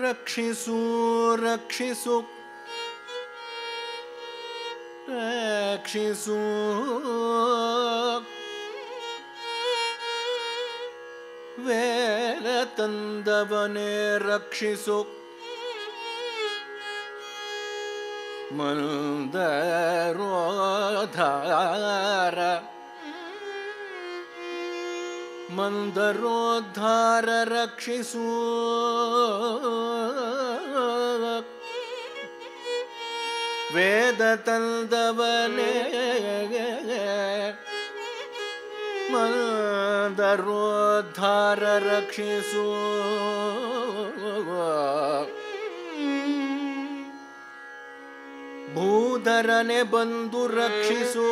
रक्षिषु रक्षिषु रक्षिषु वेलतन्दवने रक्षिषु रक्षिसु ಮಂದರೋಧಾರ ಮಂದರೋದ್ಧಾರ ರಕ್ಷಿಸು ವೇದ ತಂದವನೇ ಮಂದರೋದ್ಧಾರ ರಕ್ಷಿಸು ಭೂಧರನೆ ಬಂದು ರಕ್ಷಿಸು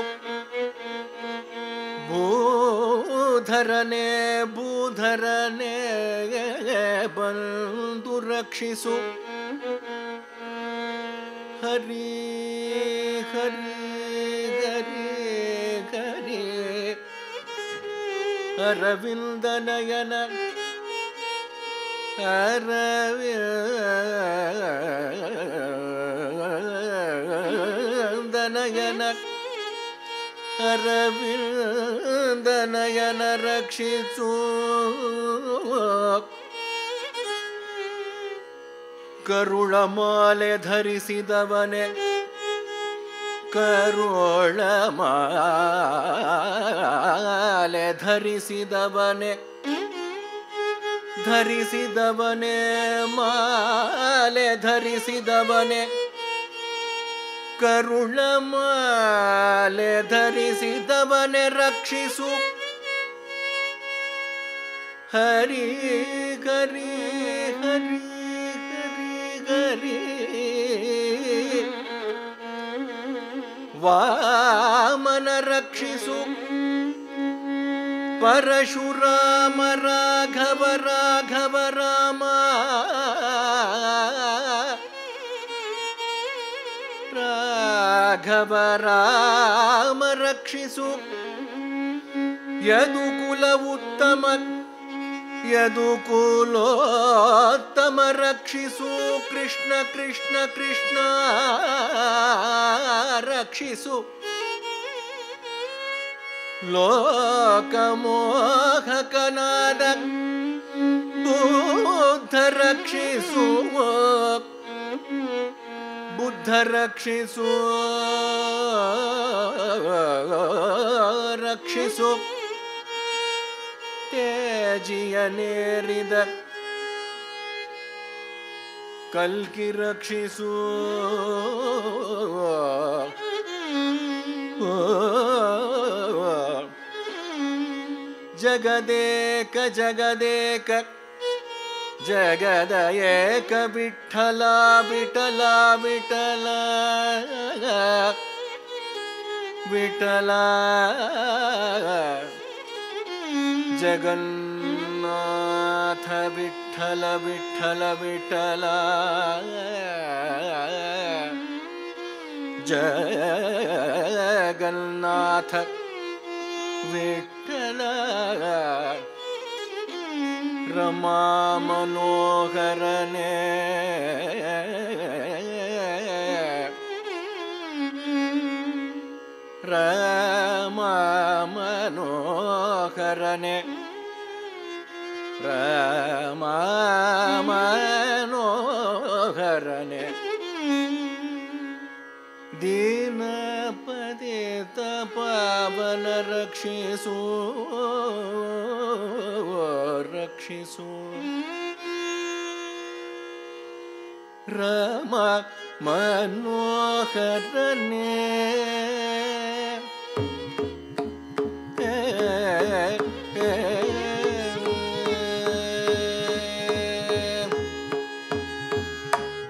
ಭೂಧರನೆ ಭೂಧರನೆ ಬಂದು ರಕ್ಷಿಸು ಹರಿ ಹರಿ ಹರಿ ಹರಿ ಅರವಿಂದನಯನ ಅರವಿಂದನಯನ ಅರವಿಂದನಯನ ರಕ್ಷಿಸು ಕರುಳ ಮಾಲೆ ಧರಿಸಿದವನೇ ಕರುಳ ಮಾಲೆ ಧರಿಸಿದವನೇ ಧರಿಸಿದವನೇ ಮಾಲೆ ಧರಿಸಿದವನೇ ಕರುಳ ಮಾಲೆ ಧರಿಸಿದವನೇ ರಕ್ಷಿಸು ಹರಿ ಹರಿ ಹರಿ ಹರಿ ಹರಿ ವಾಮನ ರಕ್ಷಿಸು ಪರಶುರಾಮ ರಾಘವ ರಾಘವ ರಾಮ राम रक्षिषु यदुकुल उत्तम यदुकुलोत्तम रक्षिषु कृष्ण कृष्ण कृष्ण रक्षिषु बुद्ध रक्षिषु रक्षिसु। रक्षिसु। तेजियने रक्षिषु कल की रक्षिसु। जगदेक जगदेक। जगदयेक विठला विठला विठला विठला जगन्नाथ विठल विठल विठला जगन्नाथ विठला मा मनो करणे रमानो हर दीनपदे तावल रक्षिसु रक्षिषु रम मनोहरने।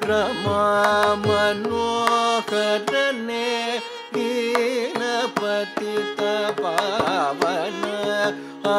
रमा मनोहरने गीनपति तपावन आ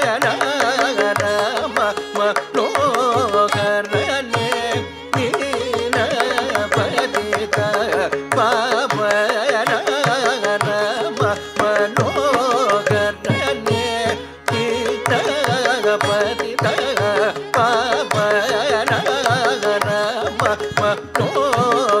கட்டோ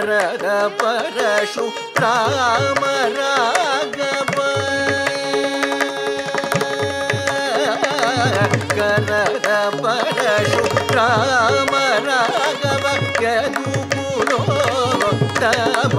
ಶರಣ ಪರಶು ರಾಮ ರಾಘವ ಕರಣ ಪರಶು ರಾಮ ರಾಘವ ಯದುಕುಲೋ ತಮ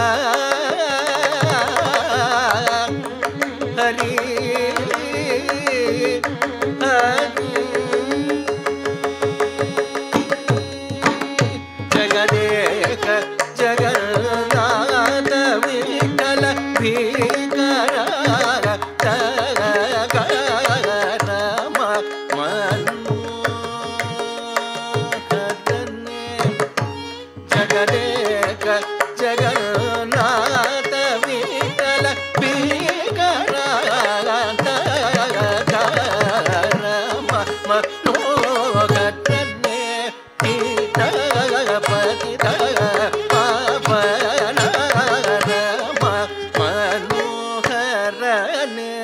ne